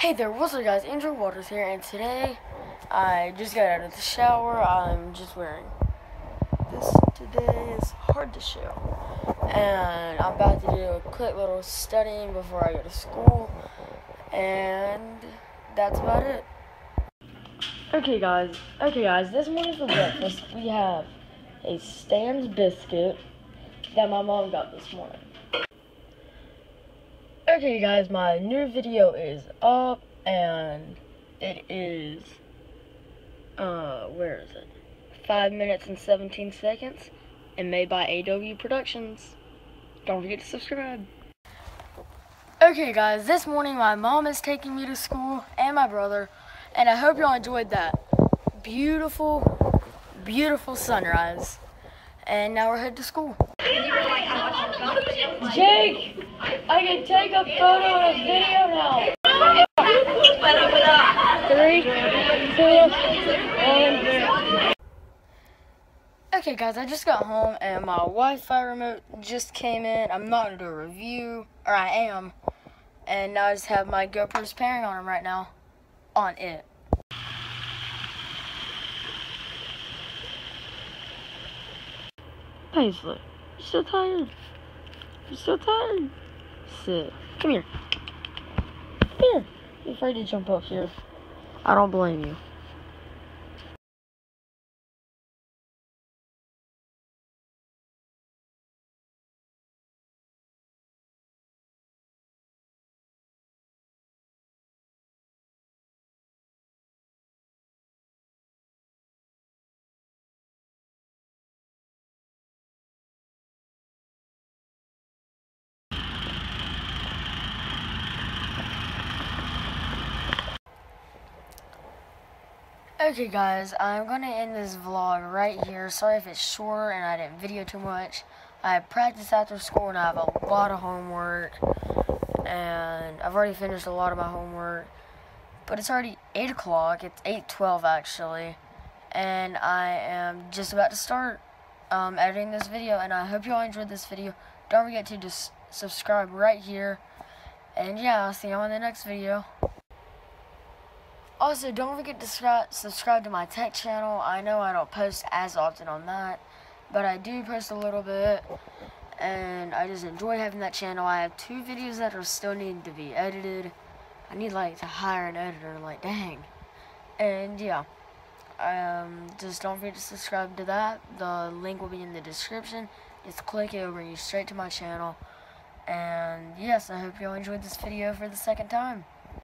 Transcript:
Hey there, what's up guys? Andrew Waters here, and today I just got out of the shower. I'm just wearing this today. It's hard to show. And I'm about to do a quick little studying before I go to school. And that's about it. Okay guys, okay guys, this morning for breakfast we have a Stan's biscuit that my mom got this morning. Okay guys, my new video is up and it is uh where is it? Five minutes and seventeen seconds and made by AW Productions. Don't forget to subscribe. Okay guys, this morning my mom is taking me to school and my brother and I hope y'all enjoyed that beautiful, beautiful sunrise. And now we're headed to school. Jake, I can take a photo and a video now. Three, two, one. Okay, guys, I just got home and my Wi-Fi remote just came in. I'm not gonna do a review, or I am, and now I just have my GoPro's pairing on them right now, on it. Paisley, you so tired. You're so tired. Sit. Come here. Come here. You're afraid to jump up here. I don't blame you. Okay guys, I'm going to end this vlog right here. Sorry if it's short and I didn't video too much. I practice after school and I have a lot of homework. And I've already finished a lot of my homework. But it's already 8 o'clock. It's 8.12 actually. And I am just about to start um, editing this video. And I hope you all enjoyed this video. Don't forget to just subscribe right here. And yeah, I'll see you on the next video. Also, don't forget to subscribe to my tech channel. I know I don't post as often on that, but I do post a little bit, and I just enjoy having that channel. I have two videos that are still needing to be edited. I need, like, to hire an editor, like, dang. And, yeah. Um, just don't forget to subscribe to that. The link will be in the description. Just click it, it'll bring you straight to my channel. And, yes, I hope you all enjoyed this video for the second time.